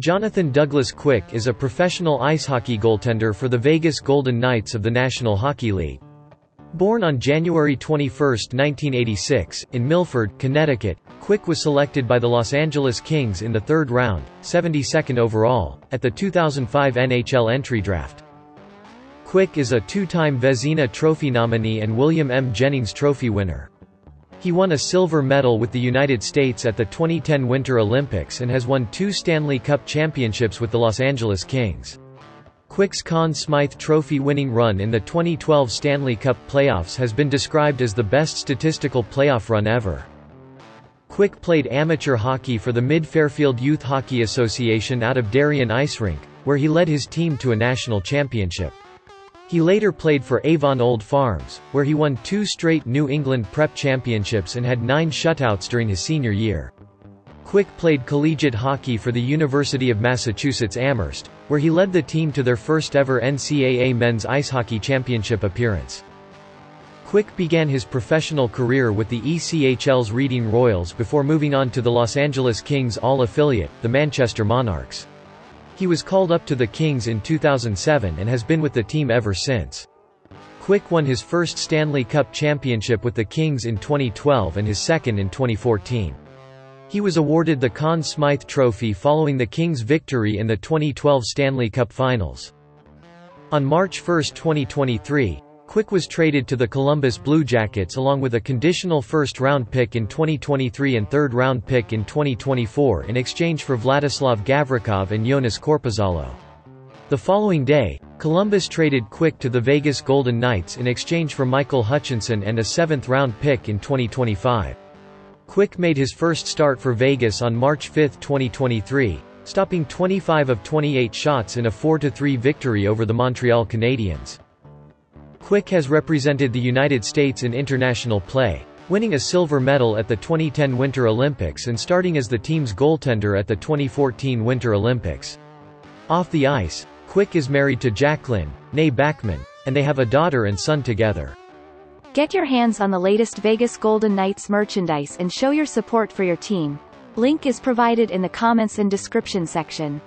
Jonathan Douglas Quick is a professional ice hockey goaltender for the Vegas Golden Knights of the National Hockey League. Born on January 21, 1986, in Milford, Connecticut, Quick was selected by the Los Angeles Kings in the third round, 72nd overall, at the 2005 NHL entry draft. Quick is a two-time Vezina Trophy nominee and William M. Jennings Trophy winner. He won a silver medal with the United States at the 2010 Winter Olympics and has won two Stanley Cup championships with the Los Angeles Kings. Quick's Conn Smythe Trophy winning run in the 2012 Stanley Cup playoffs has been described as the best statistical playoff run ever. Quick played amateur hockey for the Mid-Fairfield Youth Hockey Association out of Darien Ice Rink, where he led his team to a national championship. He later played for Avon Old Farms, where he won two straight New England Prep Championships and had nine shutouts during his senior year. Quick played collegiate hockey for the University of Massachusetts Amherst, where he led the team to their first ever NCAA Men's Ice Hockey Championship appearance. Quick began his professional career with the ECHL's Reading Royals before moving on to the Los Angeles Kings AHL-Affiliate, the Manchester Monarchs. He was called up to the Kings in 2007 and has been with the team ever since. Quick won his first Stanley Cup championship with the Kings in 2012 and his second in 2014. He was awarded the Conn Smythe Trophy following the Kings' victory in the 2012 Stanley Cup Finals. On March 1, 2023, Quick was traded to the Columbus Blue Jackets along with a conditional first-round pick in 2023 and third-round pick in 2024 in exchange for Vladislav Gavrikov and Jonas Korpisalo. The following day, Columbus traded Quick to the Vegas Golden Knights in exchange for Michael Hutchinson and a seventh-round pick in 2025. Quick made his first start for Vegas on March 5, 2023, stopping 25 of 28 shots in a 4-3 victory over the Montreal Canadiens. Quick has represented the United States in international play, winning a silver medal at the 2010 Winter Olympics and starting as the team's goaltender at the 2014 Winter Olympics. Off the ice, Quick is married to Jacqueline, née Backman, and they have a daughter and son together. Get your hands on the latest Vegas Golden Knights merchandise and show your support for your team. Link is provided in the comments and description section.